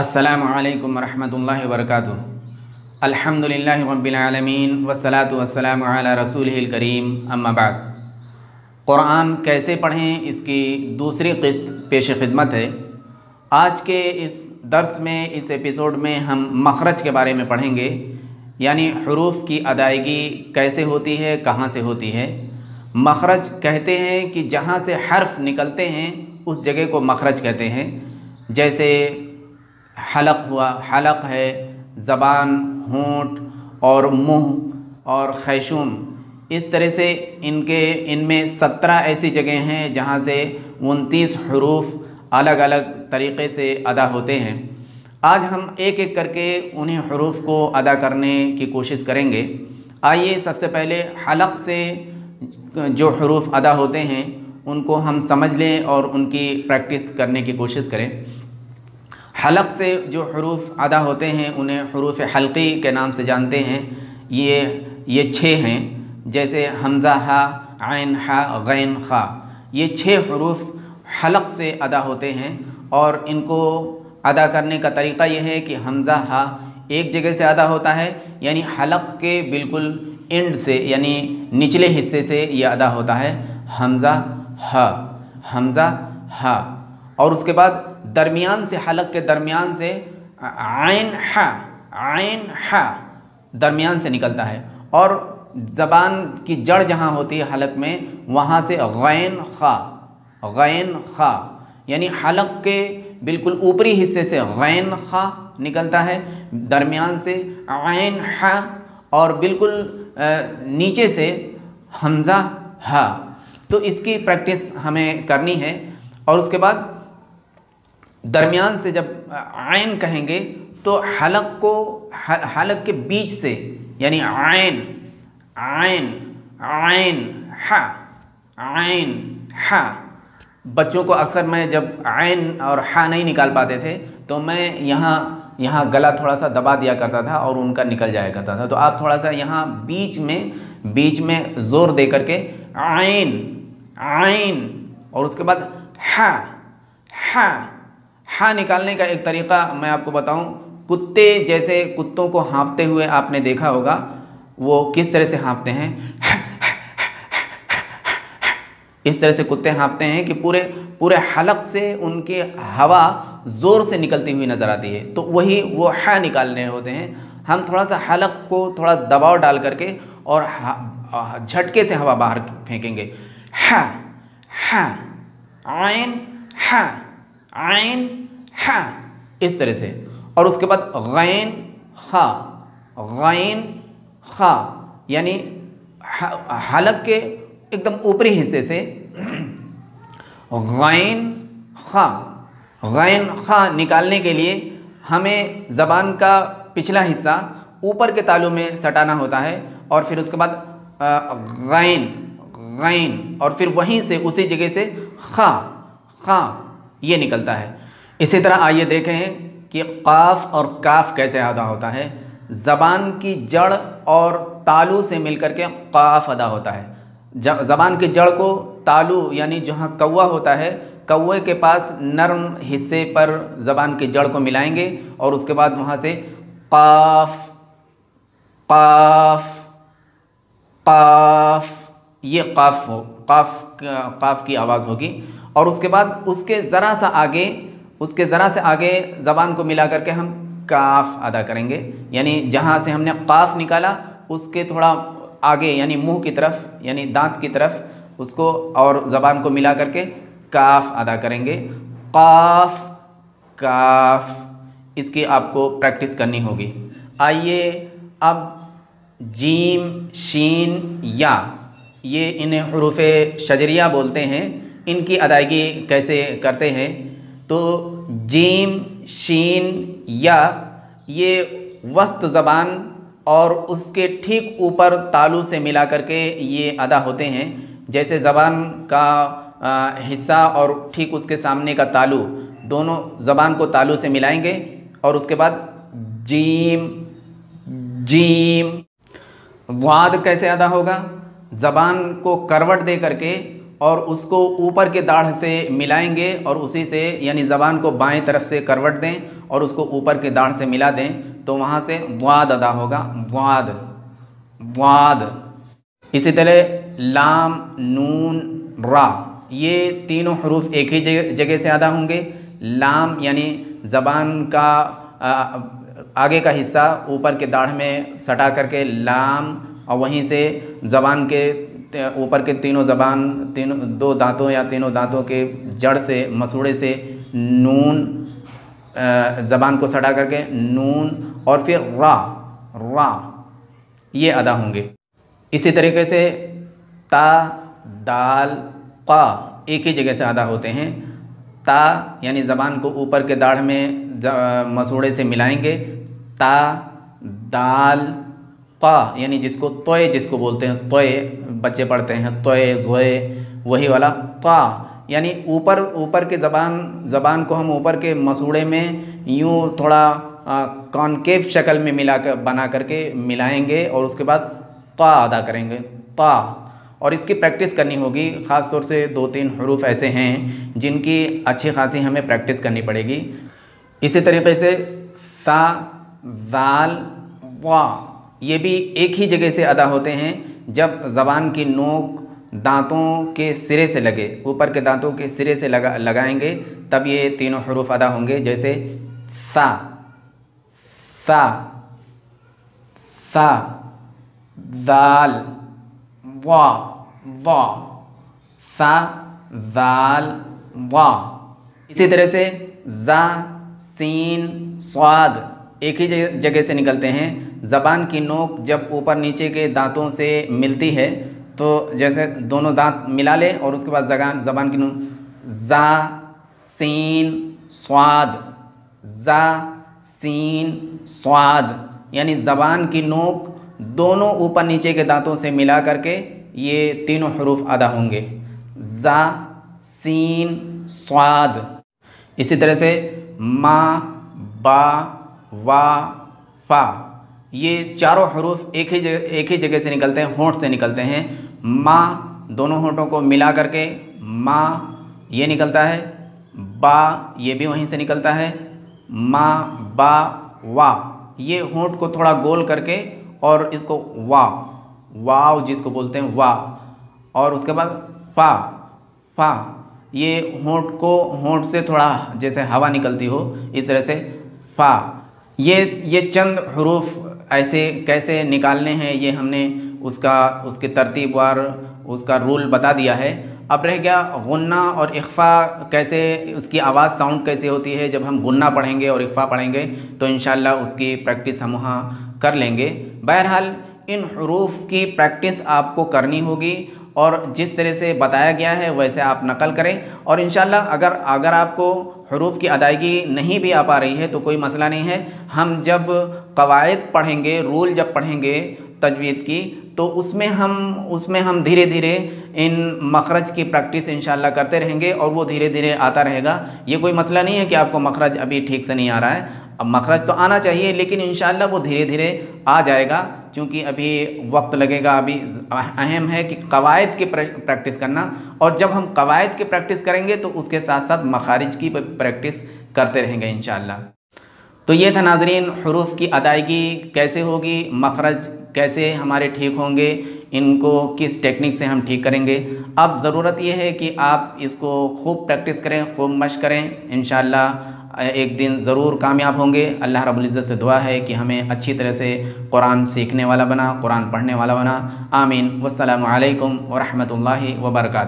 असलकम वरहमल वरक अल्हम्दुलिल्लाह रब्बिल आलमीन वस्सलातु वस्सलामु अला रसूलिल करीम अम्मा बाद क़ुरान कैसे पढ़ें इसकी दूसरी किस्त पेश खिदमत है आज के इस दर्स में इस एपिसोड में हम मखरज के बारे में पढ़ेंगे यानी हरूफ की अदायगी कैसे होती है कहाँ से होती है मखरज कहते हैं कि जहाँ से हर्फ निकलते हैं उस जगह को मखरज कहते हैं जैसे हलक हुआ। हलक है ज़बान, होंठ और मुँह और खैशुम। इस तरह से इनके, इनमें सत्रह ऐसी जगह हैं जहाँ से उनतीस हरूफ अलग अलग तरीक़े से अदा होते हैं। आज हम एक एक करके उन्हीं हरूफ को अदा करने की कोशिश करेंगे। आइए सबसे पहले हलक से जो हरूफ अदा होते हैं, उनको हम समझ लें और उनकी प्रैक्टिस करने की कोशिश करें। हलक से जो हरूफ अदा होते हैं, उन्हें हरूफ हल्की के नाम से जानते हैं। ये ये छः हैं। जैसे हमज़ा, हा आन हा, गैन, खा। ये छः हरूफ हलक से अदा होते हैं और इनको अदा करने का तरीक़ा यह है कि हमज़ा, हा एक जगह से अदा होता है, यानी हलक के बिल्कुल एंड से, यानी निचले हिस्से से ये अदा होता है। हमज़ा, हा। हमज़ा, हा। और उसके बाद दरमियान से, हलक के दरमियान से आइन हा आइन हा दरमियान से निकलता है। और ज़बान की जड़ जहाँ होती है हलक में, वहाँ से गैन खा गैन खा, यानी हलक के बिल्कुल ऊपरी हिस्से से गैन खा निकलता है, दरमियान से आइन हा, और बिल्कुल नीचे से हमज़ा हा। तो इसकी प्रैक्टिस हमें करनी है, और उसके बाद दरमियान से जब आयन कहेंगे तो हलक को हलक के बीच से, यानी आयन आयन आयन, हा आयन, हा, बच्चों को अक्सर मैं जब आयन और हा नहीं निकाल पाते थे तो मैं यहाँ यहाँ गला थोड़ा सा दबा दिया करता था और उनका निकल जाया करता था। तो आप थोड़ा सा यहाँ बीच में बीच में ज़ोर दे करके आयन आयन, और उसके बाद हा हा हा निकालने का एक तरीक़ा मैं आपको बताऊँ, कुत्ते जैसे कुत्तों को हाँफते हुए आपने देखा होगा, वो किस तरह से हाँफते हैं? इस तरह से कुत्ते हाँफते हैं कि पूरे पूरे हलक से उनके हवा ज़ोर से निकलती हुई नज़र आती है। तो वही वो हा निकालने होते हैं। हम थोड़ा सा हलक को थोड़ा दबाव डाल करके और झटके से हवा बाहर फेंकेंगे। हा हा आइन हा। आइन हा, इस तरह से। और उसके बाद गैन खा गैन खा यानी हलक के एकदम ऊपरी हिस्से से गैन खा गैन खा निकालने के लिए हमें ज़बान का पिछला हिस्सा ऊपर के तालू में सटाना होता है और फिर उसके बाद गैन गैन और फिर वहीं से उसी जगह से खा खा ये निकलता है। इसी तरह आइए देखें कि काफ और काफ कैसे अदा होता है। ज़बान की जड़ और तालू से मिलकर के काफ अदा होता है। ज़बान की जड़ को तालू यानी जहाँ कौवा होता है, कौवे के पास नरम हिस्से पर ज़बान की जड़ को मिलाएँगे और उसके बाद वहाँ से काफ काफ काफ, ये काफ हो, काफ काफ की आवाज़ होगी। और उसके बाद उसके ज़रा सा आगे, उसके ज़रा से आगे ज़बान को मिला करके हम काफ अदा करेंगे। यानी जहाँ से हमने काफ निकाला, उसके थोड़ा आगे, यानी मुँह की तरफ़, यानी दांत की तरफ़, उसको और ज़बान को मिला करके काफ अदा करेंगे। काफ काफ, इसकी आपको प्रैक्टिस करनी होगी। आइए अब जीम, शीन, या, ये इन्हें हरूफ शजरिया बोलते हैं। इनकी अदायगी कैसे करते हैं तो जीम, शीन या ये वस्त ज़बान और उसके ठीक ऊपर तालू से मिला करके ये अदा होते हैं। जैसे ज़बान का हिस्सा और ठीक उसके सामने का तालू, दोनों ज़बान को तालू से मिलाएँगे और उसके बाद जीम जीम। वाद कैसे अदा होगा? ज़बान को करवट दे करके और उसको ऊपर के दाढ़ से मिलाएँगे और उसी से, यानी ज़बान को बाएँ तरफ़ से करवट दें और उसको ऊपर के दाढ़ से मिला दें तो वहाँ से वाद अदा होगा। वाद। वाद। इसी तरह लाम, नून, रा, ये तीनों हरूफ एक ही जगह से अदा होंगे। लाम, यानी ज़बान का आगे का हिस्सा ऊपर के दाढ़ में सटा करके लाम, और वहीं से ज़बान के ऊपर के तीनों ज़बान, तीनों, दो दांतों या तीनों दांतों के जड़ से, मसूड़े से नून ज़बान को सटा करके नून और फिर रा रा, ये अदा होंगे। इसी तरीके से ता, दाल क़ा एक ही जगह से अदा होते हैं। ता यानी ज़बान को ऊपर के दाढ़ में मसूड़े से मिलाएँगे। ता, दाल क़ा यानी जिसको तोय जिसको बोलते हैं तोय बच्चे पढ़ते हैं तोय जोए, वही वाला क़ा यानी ऊपर ऊपर के ज़बान ज़बान को हम ऊपर के मसूड़े में यूँ थोड़ा कॉनकेव शक्ल में मिला कर, बना करके मिलाएँगे और उसके बाद ता अदा करेंगे, ता। और इसकी प्रैक्टिस करनी होगी, ख़ास तौर से दो तीन हरूफ ऐसे हैं जिनकी अच्छी खासी हमें प्रैक्टिस करनी पड़ेगी। इसी तरीके से सा, जाल, वा, ये भी एक ही जगह से अदा होते हैं। जब ज़बान की नोक दांतों के सिरे से लगे, ऊपर के दांतों के सिरे से लगा, लगाएँगे, तब ये तीनों हरूफ अदा होंगे, जैसे सा सा सा, दाल, वा वा, सा, दाल, वा। इसी तरह से जा, सीन, स्वाद एक ही जगह से निकलते हैं। ज़बान की नोक जब ऊपर नीचे के दांतों से मिलती है तो जैसे दोनों दांत मिला लें और उसके बाद जबान ज़बान की नोक। जा, सीन, स्वाद। जा, सीन, स्वाद। यानी ज़बान की नोक दोनों ऊपर नीचे के दांतों से मिला करके ये तीनों हरूफ अदा होंगे। जा, सीन, स्वाद। इसी तरह से मा, बा, वा, फा। ये चारों हरूफ एक ही जगह एक ही जगह से निकलते हैं, होंठ से निकलते हैं। मा दोनों होंठों को मिला करके, मा ये निकलता है, बा ये भी वहीं से निकलता है, मा, बा, वा। ये होंठ को थोड़ा गोल करके और इसको वा, वाव जिसको बोलते हैं, वा। और उसके बाद फा फा। ये होंठ को, होंठ से थोड़ा जैसे हवा निकलती हो, इस तरह से फा। ये ये चंद हरूफ ऐसे कैसे निकालने हैं, ये हमने उसका, उसके तरतीब वार उसका रूल बता दिया है। अब रह गया गुन्ना और इख्फ़ा कैसे, उसकी आवाज़ साउंड कैसे होती है, जब हम गुन्ना पढ़ेंगे और इख्फ़ा पढ़ेंगे तो इन उसकी प्रैक्टिस हम वहाँ कर लेंगे। बहरहाल, इन हरूफ की प्रैक्टिस आपको करनी होगी और जिस तरह से बताया गया है, वैसे आप नकल करें। और इन अगर अगर आपको हरूफ की अदायगी नहीं भी आ पा रही है तो कोई मसला नहीं है। हम जब कवायद पढ़ेंगे, रूल जब पढ़ेंगे तजवीद की तो उसमें हम उसमें हम धीरे धीरे इन मखरज की प्रैक्टिस इन करते रहेंगे और वो धीरे धीरे आता रहेगा। ये कोई मसला नहीं है कि आपको मखरज अभी ठीक से नहीं आ रहा है। अब मखरज तो आना चाहिए, लेकिन इन वो धीरे धीरे आ जाएगा। क्योंकि अभी वक्त लगेगा, अभी अहम है कि कवायद की प्रैक्टिस करना। और जब हम कवायद की प्रैक्टिस करेंगे तो उसके साथ साथ मखारिज की प्रैक्टिस करते रहेंगे इन तो ये था नाजरीन, हरूफ की अदायगी कैसे होगी, मखरज कैसे हमारे ठीक होंगे, इनको किस टेक्निक से हम ठीक करेंगे। अब ज़रूरत यह है कि आप इसको खूब प्रैक्टिस करें, खूब मश करें इन एक दिन ज़रूर कामयाब होंगे। अल्लाह रब्बुल इज़्ज़त से दुआ है कि हमें अच्छी तरह से कुरान सीखने वाला बना, कुरान पढ़ने वाला बना। आमीन। वसलाम वरहमल वर्का